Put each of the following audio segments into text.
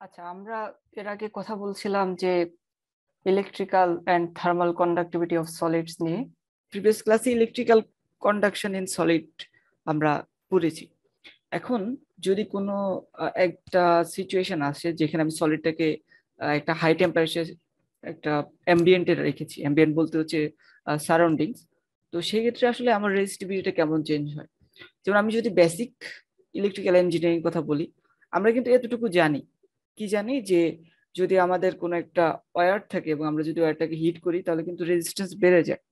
আচ্ছা আমরা এর আগে কথা বলছিলাম যে electrical and thermal conductivity of solids নিয়ে। প্রিভিয়াস ক্লাসে ইলেকট্রিক্যাল কন্ডাকশন ইন সলিড আমরা পড়েছি। এখন যদি কোনো একটা সিচুয়েশন আসে যেখানে আমি সলিডটাকে একটা হাই টেম্পারেচার একটা অ্যাম্বিয়েন্টে রেখেছি। অ্যাম্বিয়েন্ট বলতে হচ্ছে সারাউন্ডিংস তো সেই ক্ষেত্রে আসলে আমার রেজিস্টিভিটিটা কেমন চেঞ্জ হয়? যেমন আমি যদি বেসিক ইলেকট্রিক্যাল ইঞ্জিনিয়ারিং কথা বলি, আমরা কিন্তু এতটুকু জানি। কি জানি যে যদি আমাদের কোনো একটা ওয়ার থাকে এবং আমরা যদি ওয়ারটাকে হিট করি, তাহলে কিন্তু রেজিস্ট্যান্স বেড়ে যায়।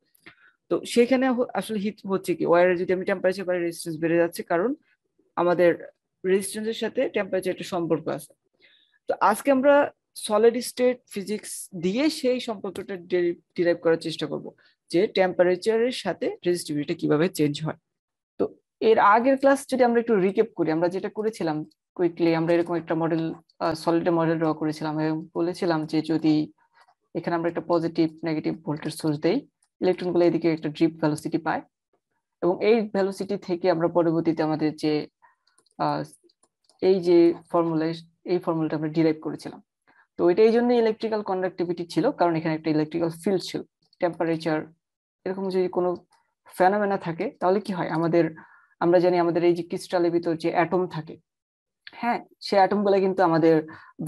তো সেখানে আসলে হিট হচ্ছে কি? ওয়ারে যদি আমি টেম্পারেচার বাড়ি রেজিস্ট্যান্স বেড়ে যাচ্ছে কারণ আমাদের রেজিস্ট্যান্সের সাথে টেম্পারেচার একটা সম্পর্ক আছে। তো আজকে আমরা সলিড স্টেট ফিজিক্স দিয়ে সেই সম্পর্কটা ডিরাইভ করার চেষ্টা করব যে টেম্পারেচারের সাথে রেজিস্টিভিটি কীভাবে চেঞ্জ হয়। তো এর আগের ক্লাস যদি আমরা একটু রিকেপ করি, আমরা যেটা করেছিলাম কুইকলি আমরা এরকম একটা মডেল সলিড মডেল ড্র করেছিলাম এবং বলেছিলাম যে যদি এখানে আমরা একটা পজিটিভ নেগেটিভ ভোল্টেজ সোর্স দেই ইলেকট্রনগুলো এদিকে একটা ড্রিপ ভ্যালোসিটি পায় এবং এই ভ্যালোসিটি থেকে আমরা পরবর্তীতে আমাদের যে এই যে ফর্মুলা এই ফর্মুলাটা আমরা ডিরাইভ করেছিলাম। তো এটা এই জন্য ইলেকট্রিক্যাল কন্ডাক্টিভিটি ছিল, কারণ এখানে একটা ইলেকট্রিক্যাল ফিল্ড ছিল। টেম্পারেচার এরকম যদি কোনো ফেনোমেনা থাকে, তাহলে কি হয়? আমাদের, আমরা জানি আমাদের এই যে ক্রিস্টালের ভিতর যে অ্যাটম থাকে হ্যাঁ সে অ্যাটমগুলো কিন্তু আমাদের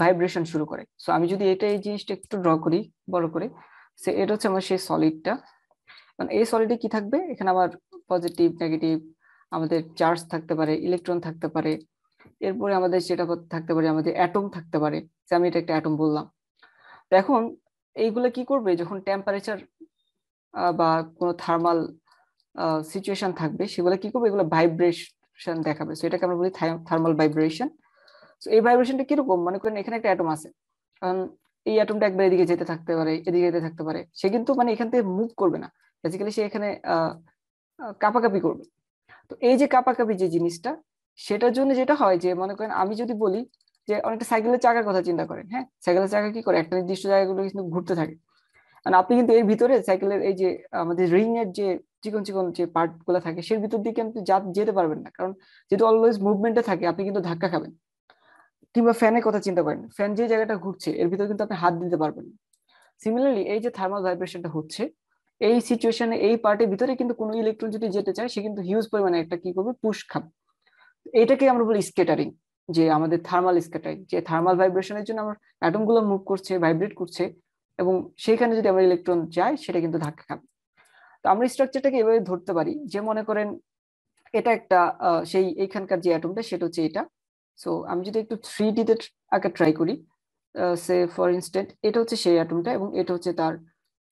ভাইব্রেশন শুরু করে। সো আমি যদি এটা, এই জিনিসটা একটু ড্র করি, বড় করে, সে, এটা হচ্ছে আমার সেই সলিডটা মানে এই সলিডে কি থাকবে? এখানে আমার পজিটিভ নেগেটিভ আমাদের চার্জ থাকতে পারে ইলেকট্রন থাকতে পারে, এরপরে আমাদের সেটা থাকতে পারে, আমাদের অ্যাটম থাকতে পারে। যে আমি এটা একটা অ্যাটম বললাম। তো এখন এইগুলো কি করবে? যখন টেম্পারেচার বা কোনো থার্মাল সিচুয়েশন থাকবে, সেগুলো কি করবে? এগুলো ভাইব্রেশন দেখাবে। সো এটাকে আমরা বলি থার্মাল ভাইব্রেশন তো এই ভাইব্রেশনটা কীরকম? মনে করেন এখানে একটা অ্যাটম আছে। কারণ এই অ্যাটমটা একবার এদিকে যেতে থাকতে পারে, এদিকে যেতে থাকতে পারে। সে কিন্তু মানে এখান থেকে মুভ করবে না। বেসিক্যালি সে এখানে কাপাকাপি করবে। তো এই যে কাপাকাপি যে জিনিসটা, সেটার জন্য যেটা হয় যে, মনে করেন আমি যদি বলি যে, অনেকটা সাইকেলের চাকার কথা চিন্তা করেন হ্যাঁ? সাইকেলের চাকা কি করে? একটা নির্দিষ্ট জায়গাগুলো কিন্তু ঘুরতে থাকে। আপনি কিন্তু এর ভিতরে সাইকেলের এই যে, আমাদের রিং এর যে চিকন চিকন যে পার্টগুলো থাকে, সের ভিতর দিয়ে কিন্তু যেতে পারবেন না। কারণ যেহেতু অলওয়েজ মুভমেন্টে থাকে, আপনি কিন্তু ধাক্কা খাবেন। কিংবা ফ্যানের কথা চিন্তা করেন ফ্যান যে জায়গাটা ঘুরছে, এর ভিতরে কিন্তু আপনি হাত দিতে পারবেন না। সিমিলারলি এই যে থার্মাল ভাইব্রেশনটা হচ্ছে, এই সিচুয়েশনে এই পার্টের ভিতরে কিন্তু কোনো ইলেকট্রন যদি যেতে চায়, সে কিন্তু হিউজ পরিমাণে একটা কি করবে পুশ খাবে। এটাকে আমরা বলি স্কেটারিং যে আমাদের থার্মাল স্কেটারিং যে থার্মাল ভাইব্রেশনের জন্য আমার অ্যাটমগুলো মুভ করছে ভাইব্রেট করছে, এবং সেইখানে যদি আমার ইলেকট্রন যাই সেটা কিন্তু ধাক্কা খাবে। তো আমরা স্ট্রাকচারটাকে এভাবে ধরতে পারি যে মনে করেন এটা একটা সেই এইখানকার যে অ্যাটমটা সেটা হচ্ছে এটা। সো আমি যদি একটু থ্রি ডিতে আঁকা ট্রাই করি সে ফর ইনস্ট্যান্ট এটা হচ্ছে সেই অ্যাটমটা এবং এটা হচ্ছে তার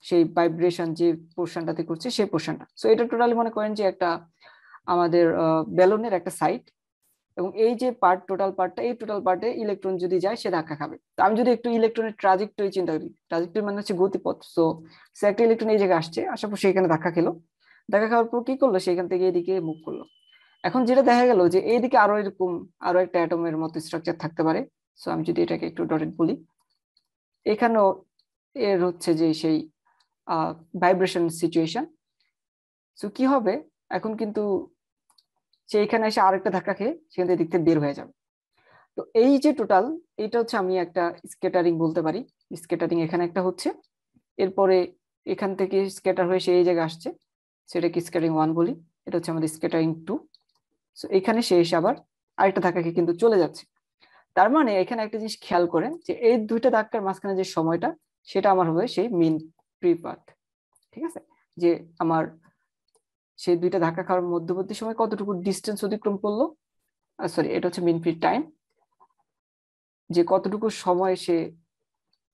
সেই ভাইব্রেশন যে পোর্শনটাতে করছে সেই পোর্শনটা সো এটা টোটালি মনে করেন যে একটা আমাদের বেলুনের একটা সাইড এবং এই যে পার্ট টোটাল পার্টটা এই টোটাল পার্টে ইলেকট্রন যদি যায়, সে ধাক্কা খাবে। তো আমি যদি একটু ইলেকট্রনের ট্রাজেক্টরি চিন্তা করি ট্রাজেক্টরি মানে হচ্ছে গতিপথ। সো সে একটা ইলেকট্রন এই জায়গায় আসছে, আসার পর সেখানে ধাক্কা খেলো। ধাক্কা খাওয়ার পর কি করল? সেখান থেকে এদিকে মুভ করল। এখন যেটা দেখা গেল যে এইদিকে আরও এরকম, আরও একটা অ্যাটমের মতো স্ট্রাকচার থাকতে পারে। সো আমি যদি এটাকে একটু ডটেড বলি, এখানেও এর হচ্ছে যে সেই ভাইব্রেশন সিচুয়েশন সো কি হবে? এখন কিন্তু সে এখানে এসে আরেকটা ধাক্কা খেয়ে সেখান থেকে দেখতে বের হয়ে যাবে। তো এই যে টোটাল এটা হচ্ছে আমি একটা স্কেটারিং বলতে পারি। স্কেটারিং এখানে একটা হচ্ছে। এরপরে এখান থেকে স্কেটার হয়ে সে এই জায়গায় আসছে। সেটাকে স্কেটারিং ওয়ান বলি। এটা হচ্ছে আমাদের স্কেটারিং টু সো এখানে সে এসে আবার আরেকটা ধাক্কাকে কিন্তু চলে যাচ্ছে। তার মানে এখানে একটা জিনিস খেয়াল করেন যে এই দুইটা ধাক্কার মাঝখানে যে সময়টা, সেটা আমার হবে সেই মিন প্রিপাথ ঠিক আছে? যে আমার সেই দুইটা ধাক্কা খাওয়ার মধ্যবর্তী সময় কতটুকু ডিস্টেন্স অতিক্রম করল? সরি এটা হচ্ছে মিন ফ্রি টাইম যে কতটুকু সময় সে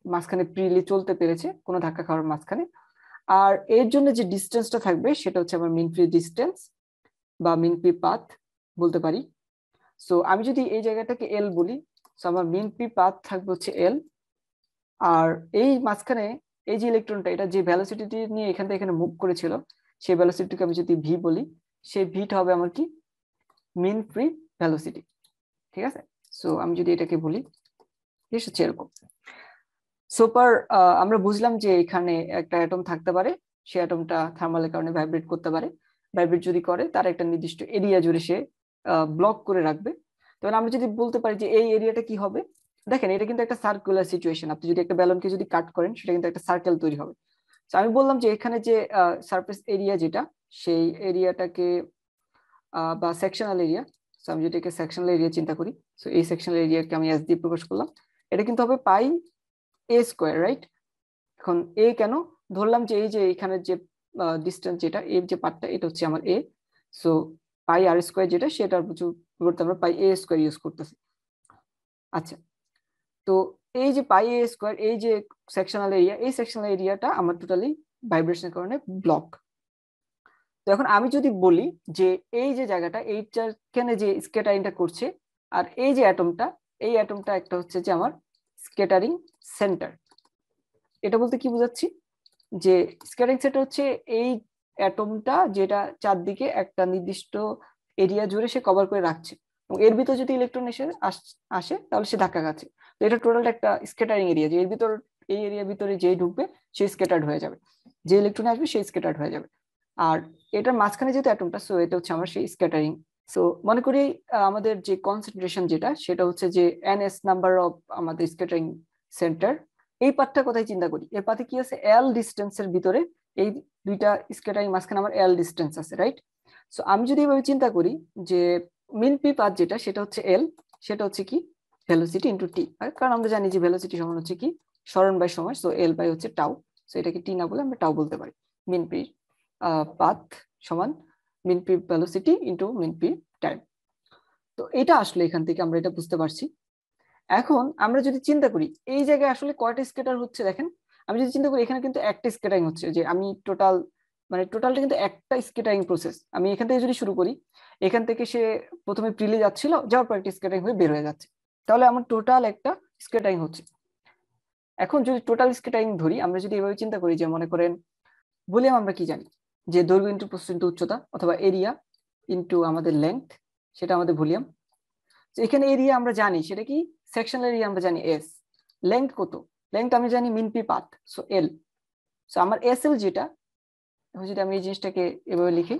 মাঝখানে প্রিলি চলতে পেরেছে, কোনো ধাক্কা খাওয়ার মাঝখানে। আর এর জন্য যে ডিস্টেন্সটা থাকবে, সেটা হচ্ছে আমার মিন ফ্রি ডিস্টেন্স বা মিন ফ্রি পাথ বলতে পারি। সো আমি যদি এই জায়গাটাকে এল বলি সো আমার মিন ফ্রি পাথ থাকবে হচ্ছে এল আর এই মাঝখানে এই যে ইলেকট্রনটা এটা যে ভ্যালোসিটি নিয়ে এখান থেকে এখানে মুভ করেছিল সেই ভ্যালোসিটিকে আমি যদি ভি বলি, সেই ভিটা হবে আমার কি? মিন ফ্রি ভ্যালোসিটি ঠিক আছে? সো আমি যদি এটাকে বলি হচ্ছে এরকম সুপার আমরা বুঝলাম যে এখানে একটা অ্যাটম থাকতে পারে, সে অ্যাটমটা থার্মালের কারণে ভাইব্রেট করতে পারে। ভাইব্রেট যদি করে, তার একটা নির্দিষ্ট এরিয়া জুড়ে সে ব্লক করে রাখবে। তখন আমরা যদি বলতে পারি যে এই এরিয়াটা কি হবে? দেখেন, এটা কিন্তু একটা সার্কুলার সিচুয়েশন আপনি যদি একটা ব্যালনকে যদি কাট করেন, সেটা কিন্তু একটা সার্কেল তৈরি হবে। আমি বললাম যে এখানে যে সারফেস এরিয়া যেটা, সেই এরিয়াটাকে বা সেকশনাল এরিয়া সো আমি যদি সেকশনাল এরিয়া চিন্তা করি সো এই সেকশনাল এরিয়াকে আমি এস দিয়ে প্রকাশ করলাম, এটা কিন্তু হবে পাই এ স্কোয়ার রাইট এখন এ কেন? ধরলাম যে এই যে এখানে যে ডিস্টেন্স যেটা এর যে পার্টটা এটা হচ্ছে আমার এ সো পাই আর স্কোয়ার যেটা, সেটার পরিবর্তে আমরা পাই এ স্কোয়ার ইউজ করতেছি। আচ্ছা তো এই যে পাই এ স্কোয়ার, এই যে সেকশনাল এরিয়া এই সেকশনাল এরিয়াটা আমার টোটালি ভাইব্রেশনের কারণে ব্লক তো এখন আমি যদি বলি যে এই যে জায়গাটা এইটাখানে যে স্কেটারিংটা করছে, আর এই যে অ্যাটমটা এই অ্যাটমটা একটা হচ্ছে যে আমার স্কেটারিং সেন্টার এটা বলতে কি বোঝাচ্ছি? যে স্কেটারিং সেন্টার হচ্ছে এই অ্যাটমটা যেটা চারদিকে একটা নির্দিষ্ট এরিয়া জুড়ে সে কভার করে রাখছে। এবং এর ভিতর যদি ইলেকট্রন এসে আসে, তাহলে সে ধাক্কা খাচ্ছে। তো এটা টোটাল একটা স্কেটারিং এরিয়া যে এর ভিতর, এই এরিয়ার ভিতরে যেই ঢুকবে, সে স্কেটার্ড হয়ে যাবে। যে ইলেকট্রন আসবে সেই স্কেটার্ড হয়ে যাবে। আর এটার মাঝখানে যেহেতু অ্যাটমটা সো এটা হচ্ছে আমার সেই স্ক্যাটারিং সো মনে করি আমাদের যে কনসেন্ট্রেশন যেটা, সেটা হচ্ছে যে এন এস নাম্বার অফ আমাদের স্ক্যাটারিং সেন্টার এই পাথটা কোথায় চিন্তা করি? এর পাথে কি আছে? এল ডিস্টেন্সের ভিতরে, এই দুইটা স্ক্যাটারিং মাঝখানে আমার এল ডিস্টেন্স আছে রাইট সো আমি যদি এভাবে চিন্তা করি যে মিন পি পাথ যেটা, সেটা হচ্ছে এল সেটা হচ্ছে কি? ভেলোসিটি ইন্টু টি কারণ আমরা জানি যে ভেলোসিটি সমান হচ্ছে কি? স্মরণ বাই সময় সো এল বাই হচ্ছে টাউ সো এটাকে টি না বলে আমরা টাউ বলতে পারি। মিন পি পাথ সমান mean free velocity into mean free time তো এটা আসলে এখান থেকে আমরা এটা বুঝতে পারছি। এখন আমরা যদি চিন্তা করি, এই জায়গায় আসলে কয়টা স্কেটার হচ্ছে দেখেন? আমি যদি চিন্তা করি, এখানে কিন্তু একটা স্কেটারিং হচ্ছে, যে আমি টোটাল মানে টোটালটা কিন্তু একটা স্কেটারিং প্রসেস আমি এখান থেকে যদি শুরু করি, এখান থেকে সে প্রথমে প্রিলে যাচ্ছিল, যাওয়ার পর একটা স্কেটারিং হয়ে বের হয়ে যাচ্ছে। তাহলে আমার টোটাল একটা স্কেটারিং হচ্ছে। এখন যদি টোটাল স্কেটারিং ধরি, আমরা যদি এভাবে চিন্তা করি যে মনে করেন, ভলিউম আমরা কি জানি? যে দৈর্ঘ্য ইন্টু প্রস্থ ইন্টু উচ্চতা অথবা এরিয়া ইন্টু আমাদের লেংথ সেটা আমাদের ভলিউম। তো এখানে এরিয়া আমরা জানি, সেটা কি? সেকশনাল এরিয়া আমরা জানি এস লেংথ কত? লেংথ আমি জানি mean free path so L so আমার এস এল যেটা, এখন যদি আমি এই জিনিসটাকে এভাবে লিখি,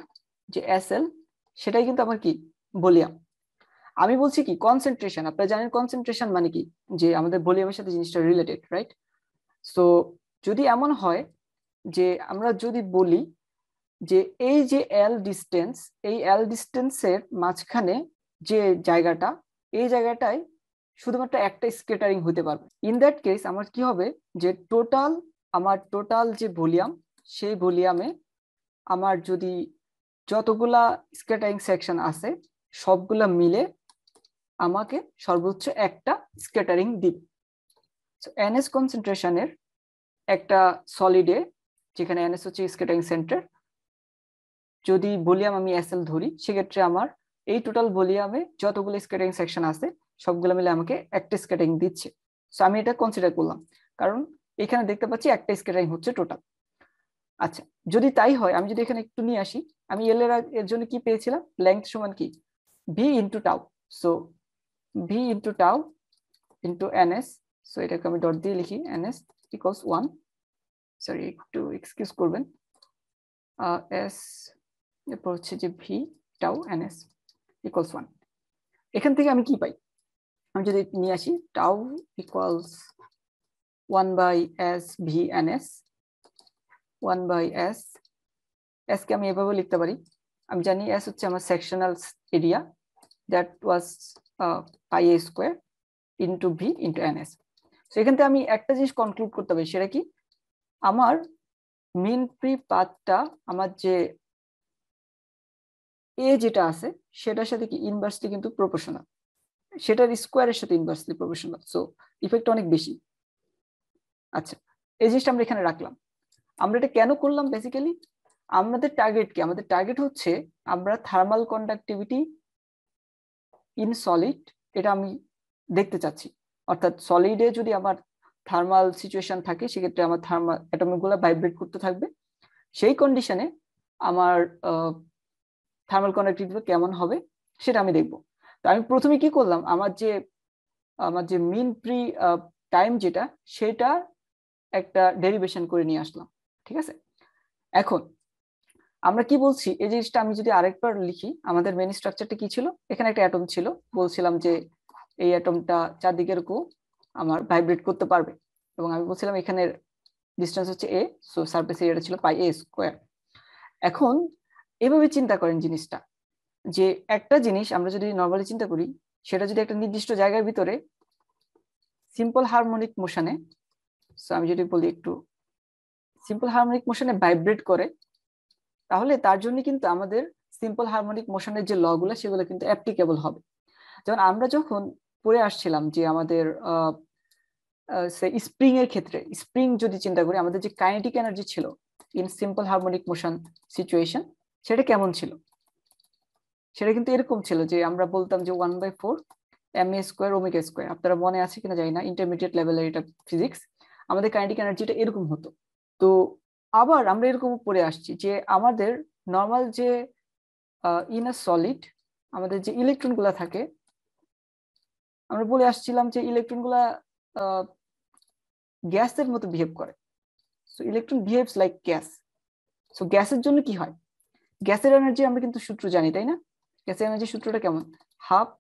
যে এস এল সেটাই কিন্তু আমার কি? ভলিউম। আমি বলছি কি কনসেন্ট্রেশন আপনারা জানেন কনসেন্ট্রেশন মানে কি? যে আমাদের ভলিউমের সাথে জিনিসটা রিলেটেড রাইট সো যদি এমন হয় যে আমরা যদি বলি যে এই যে এল ডিস্টেন্স এই এল ডিস্টেন্সের মাঝখানে যে জায়গাটা, এই জায়গাটায় শুধুমাত্র একটা স্কেটারিং হতে পারবে। ইন দ্যাট কেস আমার কি হবে? যে টোটাল আমার টোটাল যে ভলিউম, সেই ভলিউমে আমার যদি যতগুলা স্কেটারিং সেকশন আছে, সবগুলা মিলে আমাকে সর্বোচ্চ একটা স্কেটারিং দিবে। এনএস কনসেন্ট্রেশনের একটা সলিডে যেখানে এনএস হচ্ছে স্কেটারিং সেন্টার যদি ভলিউম আমি এস ধরি, সেক্ষেত্রে আমার এই টোটাল ভলিউমে যতগুলো স্কেটিং সেকশন আছে, সবগুলো মিলে আমাকে একটা স্কেটিং দিচ্ছে। সো আমি এটা কনসিডার করলাম। কারণ এখানে দেখতে পাচ্ছি একটা স্কেটিং হচ্ছে টোটাল আচ্ছা যদি তাই হয়, আমি যদি এখানে একটু নিয়ে আসি, আমি এল এর জন্য কি পেয়েছিলাম? লেংথ সমান কি? V into tau so V into tau into N S so এটাকে আমি ডট দিয়ে লিখি N S equals one sorry একটু এক্সকিউজ করবেন এস এরপর হচ্ছে যে V tau N S equals one এখান থেকে আমি কি পাই আমি যদি নিয়ে আসি tau equals one by S V N S one by S S কে আমি এভাবে লিখতে পারি আমি জানি এস হচ্ছে আমার sectional area that was pi A square into V into N S তো এখান থেকে আমি একটা জিনিস কনক্লুড করতে পারি সেটা কি? আমার মিন প্রি পাথটা আমার যে এ যেটা আছে, সেটার সাথে কি ইনভার্সলি কিন্তু প্রপোর্শনাল সেটার স্কোয়ারের সাথে ইনভার্সলি প্রপোর্শনাল সো ইফেক্ট অনেক বেশি। আচ্ছা এই জিনিসটা আমরা এখানে রাখলাম। আমরা এটা কেন করলাম বেসিক্যালি আমাদের টার্গেট কি? আমাদের টার্গেট হচ্ছে আমরা থার্মাল কন্ডাক্টিভিটি ইন সলিড এটা আমি দেখতে চাচ্ছি। অর্থাৎ সলিডে যদি আমার থার্মাল সিচুয়েশন থাকে, সেক্ষেত্রে আমার থার্মাল অ্যাটমিকগুলো ভাইব্রেট করতে থাকবে। সেই কন্ডিশনে আমার থার্মাল কন্ডাক্টিভিটি কেমন হবে, সেটা আমি দেখব। তো আমি প্রথমে কি করলাম, আমার যে আমার যে মিন প্রি টাইম যেটা, সেটা একটা ডেরিভেশন করে নিয়ে আসলাম। ঠিক আছে? এখন আমরা কি বলছি? এই জিনিসটা আমি যদি আরেকবার লিখি, আমাদের মেন স্ট্রাকচারটা কি ছিল? এখানে একটা অ্যাটম ছিল। বলছিলাম যে এই অ্যাটমটা চারদিকের এরকম আমার ভাইব্রেট করতে পারবে। এবং আমি বলছিলাম এখানের ডিস্টেন্স হচ্ছে এ সো সারফেস এরিয়াটা ছিল পাই এ স্কোয়ার এখন এভাবে চিন্তা করেন জিনিসটা, যে একটা জিনিস আমরা যদি নর্মালি চিন্তা করি, সেটা যদি একটা নির্দিষ্ট জায়গার ভিতরে সিম্পল হারমোনিক মোশনে সো আমি যদি বলি একটু সিম্পল হারমোনিক মোশনে ভাইব্রেট করে তাহলে তার জন্য কিন্তু আমাদের সিম্পল হারমোনিক মোশনের যে লগুলো সেগুলো কিন্তু অ্যাপ্লিকেবল হবে। যেমন আমরা যখন পড়ে আসছিলাম যে আমাদের স্প্রিং এর ক্ষেত্রে স্প্রিং যদি চিন্তা করি, আমাদের যে কাইনেটিক এনার্জি ছিল in simple harmonic motion situation সেটা কেমন ছিল? সেটা কিন্তু এরকম ছিল যে আমরা বলতাম যে one by four M A square omega square আপনারা মনে আছে কিনা? জানি না। ইন্টারমিডিয়েট লেভেলের এটা ফিজিক্স আমাদের কাইনেটিক এনার্জিটা এরকম হতো। তো আবার আমরা এরকম পড়ে আসছি যে আমাদের নর্মাল যে ইন আ সলিড আমাদের যে ইলেকট্রনগুলা থাকে, আমরা বলে আসছিলাম যে ইলেকট্রনগুলা গ্যাসের মতো বিহেভ করে। So electron behaves like gas so গ্যাসের জন্য কি হয়? গ্যাসের এনার্জি আমরা কিন্তু সূত্র জানি, তাই না? গ্যাসের এনার্জি সূত্রটা কেমন? হাফ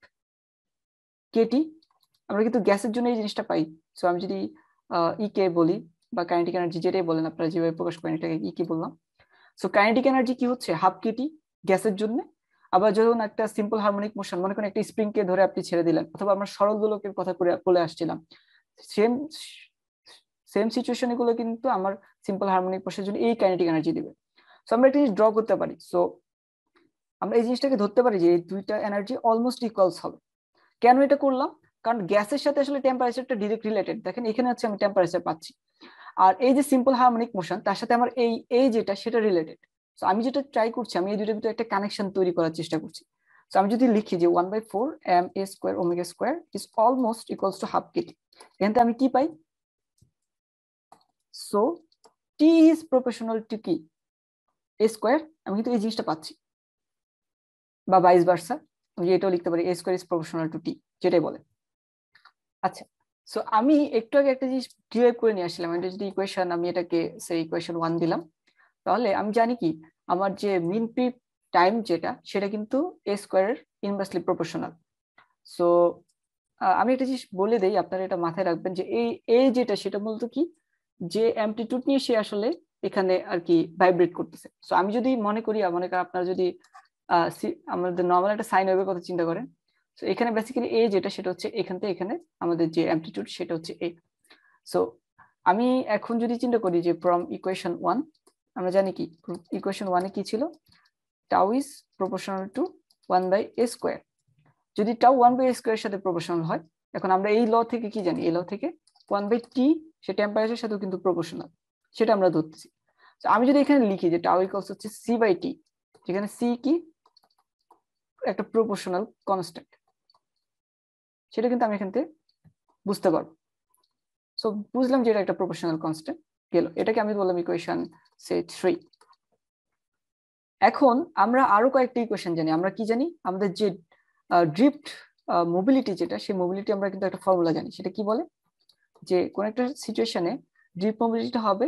কেটি আমরা কিন্তু গ্যাসের জন্য এই জিনিসটা পাই। সো আমি যদি ই কে বলি বা কাইনেটিক এনার্জি যেটাই বলেন আপনারা, যেভাবে প্রকাশ করেন এটাকে কি, কে বললাম? সো কাইনেটিক এনার্জি কি হচ্ছে? হাফ কেটি গ্যাসের জন্য। আবার যখন একটা সিম্পল হারমোনিক মোশন মনে করেন একটা স্প্রিং কে ধরে আপনি ছেড়ে দিলেন, অথবা আমরা সরল দোলকের কথা বলে আসছিলাম সেম সেম সিচুয়েশনগুলো কিন্তু আমার সিম্পল হারমোনিক মোশনের জন্য এই কাইনেটিক এনার্জি দিবে। সো আমরা একটা জিনিস ড্র করতে পারি। সো আমরা এই জিনিসটাকে ধরতে পারি যে এই দুইটা এনার্জি অলমোস্ট ইকুয়ালস হবে। কেন এটা করলাম? কারণ গ্যাসের সাথে আসলে টেম্পারেচারটা ডিরেক্ট রিলেটেড দেখেন এখানে হচ্ছে আমি টেম্পারেচার পাচ্ছি। আর এই যে সিম্পল হারমোনিক মোশন তার সাথে আমার এই এই যেটা, সেটা রিলেটেড সো আমি যেটা ট্রাই করছি, আমি এই দুটোর ভিতরে একটা কানেকশন তৈরি করার চেষ্টা করছি। সো আমি যদি লিখি যে one by four M A square omega square is almost equals to half K T এখান থেকে আমি কি পাই? So T is proportional to কি এ স্কোয়ার আমি কিন্তু এই জিনিসটা পাচ্ছি। বা বাইশ বার্সা আমি এটাও লিখতে পারি A square is proportional to T যেটাই বলে। আচ্ছা সো আমি একটু আগে একটা জিনিস ডিরাইভ করে নিয়ে আসছিলাম। এটা যদি ইকুয়েশন আমি এটাকে সেই ইকুয়েশন ওয়ান দিলাম। তাহলে আমি জানি কি? আমার যে মিন পি টাইম যেটা, সেটা কিন্তু এ স্কোয়ারের ইনভার্সলি প্রপোর্শনাল সো আমি একটা জিনিস বলে দেই, আপনারা এটা মাথায় রাখবেন যে এই এ যেটা, সেটা মূলত কি? যে অ্যামপ্লিটিউড নিয়ে সে আসলে এখানে আর কি ভাইব্রেট করতেছে। সো আমি যদি মনে করি, মনে করেন আপনারা যদি আমাদের নর্মাল একটা সাইন ওয়েভের কথা চিন্তা করেন সো এখানে বেসিক্যালি এ যেটা, সেটা হচ্ছে এখান থেকে এখানে আমাদের যে অ্যামপ্লিটিউড সেটা হচ্ছে এ সো আমি এখন যদি চিন্তা করি যে ফ্রম ইকুয়েশন ওয়ান আমরা জানি কি ইকুয়েশন ওয়ানে কি ছিল? Tau is proportional to one by A square যদি tau one by A square সাথে প্রপোর্শনাল হয়, এখন আমরা এই ল থেকে কি জানি? এই ল থেকে ওয়ান বাই টি সে টেম্পারেচারের সাথেও কিন্তু প্রপোর্শনাল সেটা আমরা ধরতেছি। আমি যদি এখানে লিখি যে টাউ ইকলস হচ্ছে সি বাই টি যেখানে সি কি? একটা প্রপোর্শনাল কনস্ট্যান্ট সেটা কিন্তু আমি এখান থেকে বুঝতে পারব। সো বুঝলাম যে এটা একটা প্রপোর্শনাল কনস্ট্যান্ট গেল। এটাকে আমি বললাম ইকুয়েশন সে থ্রি এখন আমরা আরও কয়েকটি ইকুয়েশন জানি। আমরা কি জানি? আমাদের যে ড্রিফট মোবিলিটি যেটা, সেই মোবিলিটি আমরা কিন্তু একটা ফর্মুলা জানি। সেটা কি বলে? যে, কোন একটা সিচুয়েশনে ড্রিপ মোবিলিটিটা হবে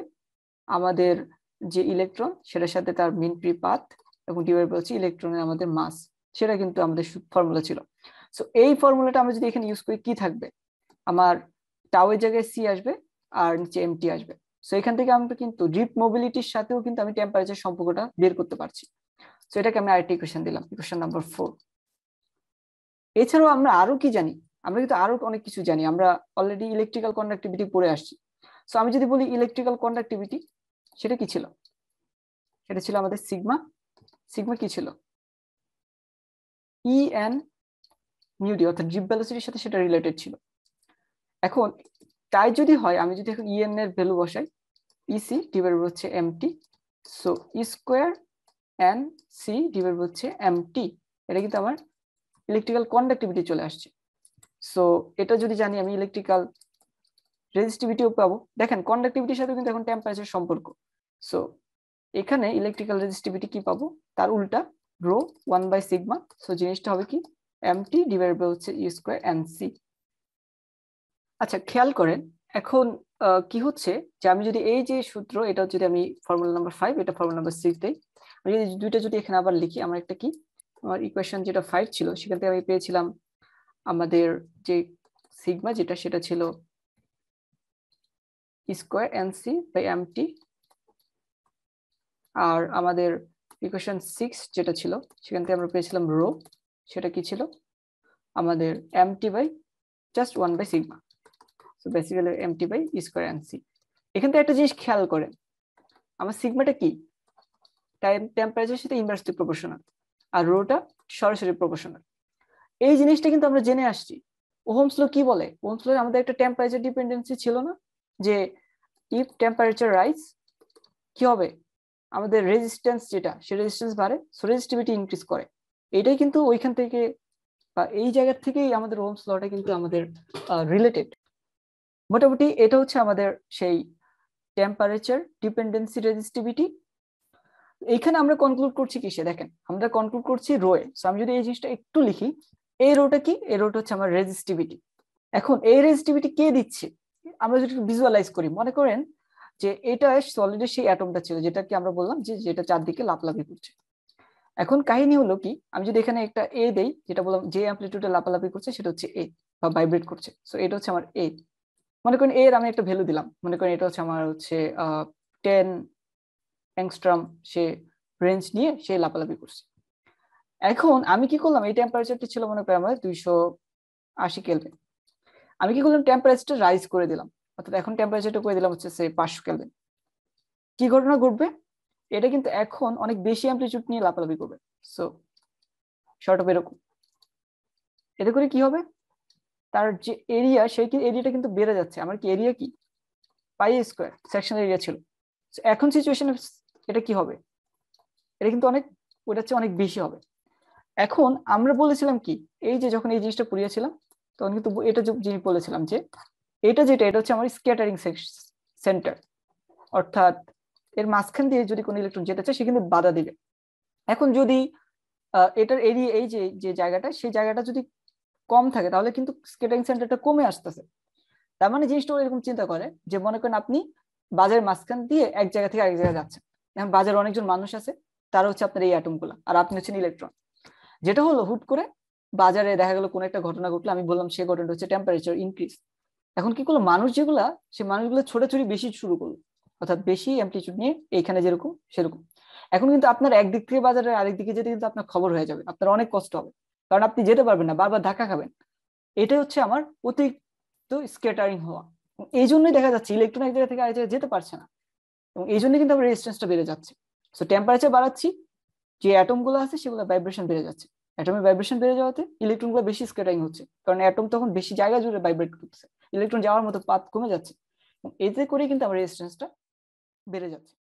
আমাদের যে ইলেকট্রন সেটার সাথে তার মিন প্রি পাথ এবং ডিভাইড হচ্ছে ইলেকট্রনের আমাদের মাস সেটা কিন্তু আমাদের ফর্মুলা ছিল। সো এই ফর্মুলাটা আমরা যদি এখানে ইউজ করি, কি থাকবে? আমার টাওয়ের জায়গায় সি আসবে আর নিচে এমটি আসবে। সো এখান থেকে আমরা কিন্তু ড্রিপ মোবিলিটির সাথেও কিন্তু আমি টেম্পারেচার সম্পর্কটা বের করতে পারছি। সো এটাকে আমি আরেকটা ইকুয়েশন দিলাম ইকুয়েশন নাম্বার ফোর এছাড়াও আমরা আরও কি জানি? আমরা কিন্তু আরও অনেক কিছু জানি। আমরা অলরেডি ইলেকট্রিক্যাল কন্ডাক্টিভিটি পড়ে আসছি। সো আমি যদি বলি ইলেকট্রিক্যাল কন্ডাক্টিভিটি সেটা কি ছিল? সেটা ছিল আমাদের সিগমা সিগমা কি ছিল? ই এন নিউডি অর্থাৎ ড্রিপ ভ্যালোসিটির সাথে সেটা রিলেটেড ছিল। এখন, তাই যদি হয়, আমি যদি এখন ইএন এর ভ্যালু বসাই ইসি ডিভাইড হচ্ছে M T so E square N C divide হচ্ছে এমটি এটা কিন্তু আমার ইলেকট্রিক্যাল কন্ডাক্টিভিটি চলে আসছে। সো এটা যদি জানি, আমি ইলেকট্রিক্যাল রেজিস্টিভিটিও পাবো। দেখেন কন্ডাক্টিভিটির সাথে কিন্তু এখন টেম্পারেচার সম্পর্ক। সো এখানে ইলেকট্রিক্যাল রেজিস্টিভিটি কি পাবো? তার উল্টা rho one by sigma so জিনিসটা হবে কি? এমটি ডিভাইড বাই হচ্ছে ই স্কোয়ার এন আচ্ছা খেয়াল করেন, এখন কি হচ্ছে? যে আমি যদি এই যে সূত্র, এটা যদি আমি ফর্মুলা নাম্বার ফাইভ এটা ফর্মুলা নাম্বার সিক্স দিই, আমি যদি দুইটা যদি এখানে আবার লিখি, আমার একটা কি? আমার ইকুয়েশন যেটা ফাইভ ছিল, সেখান থেকে আমি পেয়েছিলাম আমাদের যে সিগমা যেটা, সেটা ছিল square N C by M T আর আমাদের ইকুয়েশন সিক্স যেটা ছিল, সেখান থেকে আমরা পেয়েছিলাম রো সেটা কি ছিল? আমাদের M T by just one by sigma so basically M T by square N C এখান থেকে একটা জিনিস খেয়াল করেন। আমার সিগমাটা কি? টাইম টেম্পারেচার সাথে ইনভার্সলি প্রপোর্শনাল আর রোটা সরাসরি প্রপোর্শনাল এই জিনিসটা কিন্তু আমরা জেনে আসছি। ওহমস লো কি বলে? ওহমস লো আমাদের একটা টেম্পারেচার ডিপেন্ডেন্সি ছিল না? যে ইফ টেম্পারেচার রাইজ কি হবে? আমাদের রেজিস্ট্যান্স যেটা, সে রেজিস্ট্যান্স বাড়ে। সো রেজিস্টিভিটি ইনক্রিজ করে। এটাই কিন্তু ওইখান থেকে এই জায়গা থেকেই আমাদের ওহমস লটা কিন্তু আমাদের রিলেটেড মোটামুটি এটা হচ্ছে আমাদের সেই টেম্পারেচার ডিপেন্ডেন্সি রেজিস্টিভিটি এইখানে আমরা কনক্লুড করছি কিসে? দেখেন, আমরা কনক্লুড করছি রোয়ে সো আমি যদি এই জিনিসটা একটু লিখি, এই রোটা কি? এই রোটা হচ্ছে আমার রেজিস্টিভিটি এখন, এই রেজিস্টিভিটি কে দিচ্ছে? আমরা যদি ভিজুয়ালাইজ করি, মনে করেন যে এটা সলিডের সেই অ্যাটমটা ছিল, যেটাকে আমরা বললাম যে, যেটা চারদিকে লাফলাফি করছে। এখন কাহিনী হলো কি, আমি যদি এখানে একটা এ দেই, যেটা বললাম যে অ্যাম্পলিটিউডে লাফালাফি করছে, সেটা হচ্ছে এ বা ভাইব্রেট করছে। সো এটা হচ্ছে আমার এ মনে করেন এর আমি একটা ভ্যালু দিলাম। মনে করেন এটা হচ্ছে আমার হচ্ছে টেন অ্যাংস্ট্রাম সে রেঞ্জ নিয়ে সে লাফালাফি করছে। এখন আমি কি করলাম? এই টেম্পারেচারটি ছিল মনে করেন আমার দুইশো আশি কেলভিন আমি কি করলাম? টেম্পারেচারটা রাইজ করে দিলাম। অর্থাৎ এখন টেম্পারেচারটা করে দিলাম হচ্ছে সে পাঁচশো কেলভিন কি ঘটনা ঘটবে? এটা কিন্তু এখন অনেক বেশি অ্যাম্পলিটিউড নিয়ে লাফালাফি করবে। সো শর্ট অফ এরকম। এতে করে কি হবে? তার যে এরিয়া সেই এরিয়াটা কিন্তু বেড়ে যাচ্ছে। আমার কি এরিয়া কি? পাই স্কোয়ার সেকশন এরিয়া ছিল। এখন সিচুয়েশনে এটা কি হবে? এটা কিন্তু অনেক ওটা চেয়ে অনেক বেশি হবে। এখন আমরা বলেছিলাম কি, এই যে যখন এই জিনিসটা পড়িয়েছিলাম তখন কিন্তু এটা জিনিস বলেছিলাম যে, এটা যেটা, এটা হচ্ছে আমার স্ক্যাটারিং সেন্টার অর্থাৎ এর মাঝখান দিয়ে যদি কোনো ইলেকট্রন যেতে চায়, সে কিন্তু বাধা দিবে। এখন যদি এটার এরিয়া এই যে যে জায়গাটা, সেই জায়গাটা যদি কম থাকে, তাহলে কিন্তু স্কেটারিং সেন্টারটা কমে আসতেছে। তার মানে জিনিসটা এরকম চিন্তা করে যে, মনে করেন আপনি বাজারের মাঝখান দিয়ে এক জায়গা থেকে আরেক জায়গায় যাচ্ছেন। এখন বাজারে অনেকজন মানুষ আছে, তারা হচ্ছে আপনার এই অ্যাটমগুলো আর আপনি হচ্ছেন ইলেকট্রন যেটা হলো, হুট করে বাজারে দেখা গেল কোনো একটা ঘটনা ঘটলো, আমি বললাম সে ঘটনা হচ্ছে টেম্পারেচার ইনক্রিজ এখন কি করল, মানুষ যেগুলা, সে মানুষগুলো ছোটাছুটি বেশি শুরু করল। অর্থাৎ বেশি অ্যাম্পলিটিউড নিয়ে এইখানে যেরকম, সেরকম। এখন কিন্তু আপনার একদিক থেকে বাজারের আরেক দিকে যেতে কিন্তু আপনার খবর হয়ে যাবে, আপনার অনেক কষ্ট হবে। কারণ আপনি যেতে পারবেন না, বারবার ধাক্কা খাবেন। এটাই হচ্ছে আমার অতিরিক্ত স্কেটারিং হওয়া। এই জন্যই দেখা যাচ্ছে ইলেকট্রন এক জায়গা থেকে আরেক জায়গায় যেতে পারছে না। এবং এই জন্যই কিন্তু আমার রেজিস্ট্যান্সটা বেড়ে যাচ্ছে। সো টেম্পারেচার বাড়াচ্ছি, যে অ্যাটমগুলো আছে সেগুলো ভাইব্রেশন বেড়ে যাচ্ছে। অ্যাটমের ভাইব্রেশন বেড়ে যাওয়াতে ইলেকট্রনগুলো বেশি স্কেটারিং হচ্ছে। কারণ অ্যাটম তখন বেশি জায়গা জুড়ে ভাইব্রেট করছে ইলেকট্রন যাওয়ার মতো পাত কমে যাচ্ছে। এতে করে কিন্তু আমার রেজিস্ট্যান্সটা বেড়ে যাচ্ছে।